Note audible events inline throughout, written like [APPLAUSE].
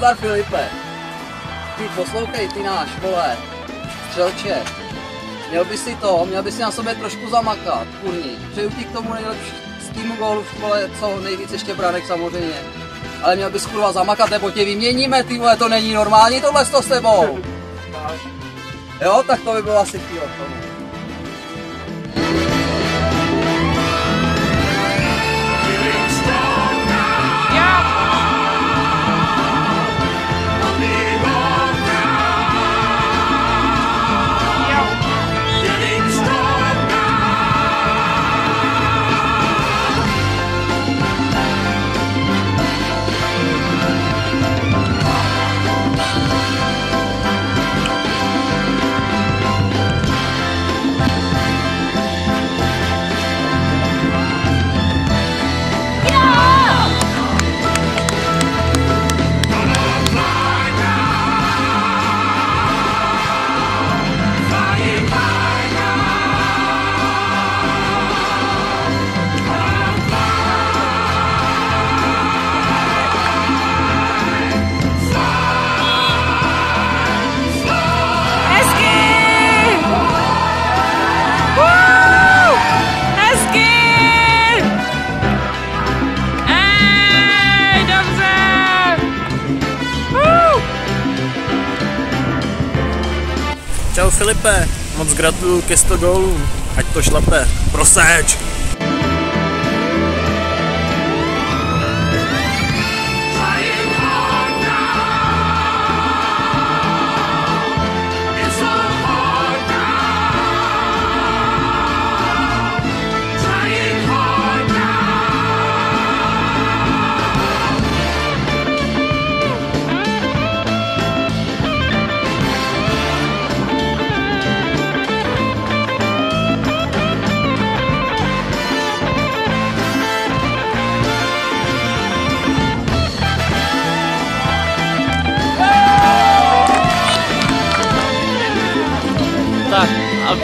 Nazdar Filipe. Ty poslouchej, ty náš, vole. Střelče. Měl by si to, měl by si na sobě trošku zamakat, kurní. Přeju ti k tomu nejlepší z týmu gólu v škole, co nejvíc ještě branek samozřejmě. Ale měl bys kurva zamakat, nebo tě vyměníme, ty vole, to není normální tohle s tebou. [LAUGHS] Jo, tak to by bylo asi chvíle k tomu. Filipe, moc gratuluju ke 100 gólům, ať to šlape, proseč!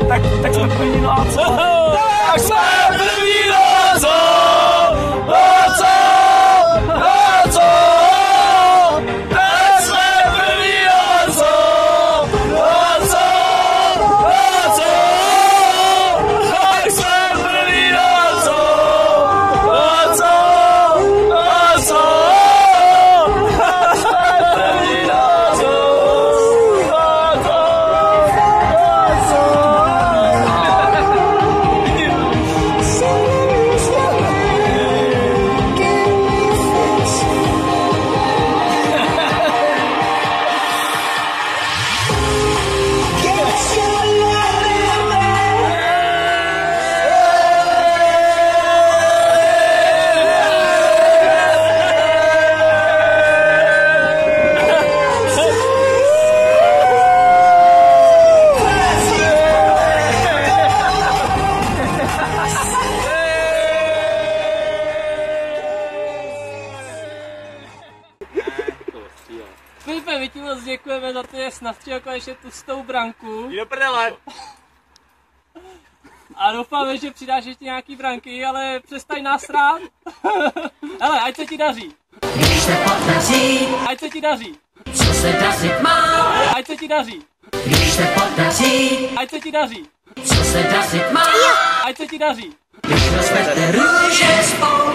tak, tak, tak jsme plní! Nastřelil konečně tu stou branku Do prdele. a doufáme, že přidáš ještě nějaký branky, ale přestaň nás rát. [LAUGHS] Hele, ať se ti daří. Když se podaří, Ať se ti daří. co se dařit má. Ať se ti daří. Když se podaří, Ať se ti daří. co se dařit má. Ať se ti daří. Když rozvedete růže spolu.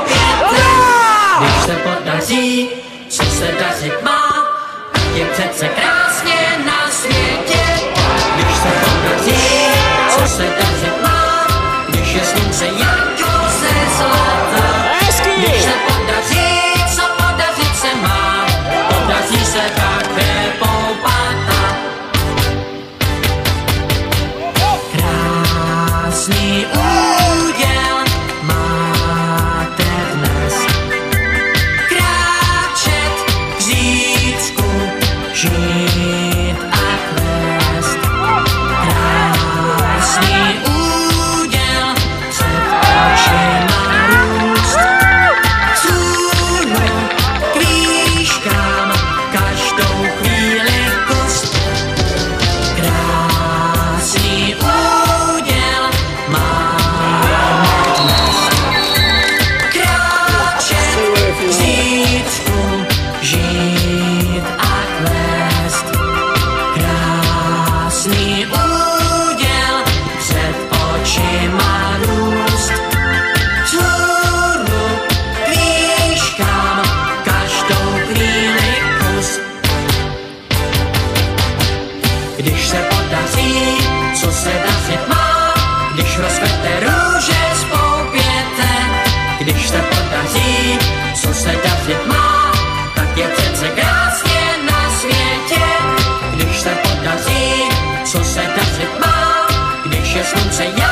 Když se podaří, co se dařit má. Je přece světě. Když se podaří, co rozkvete růže z poupěte, když se podaří, co se dařit má, tak je přece krásně na světě. Když se podaří, co se dařit má, když je slunce jasné,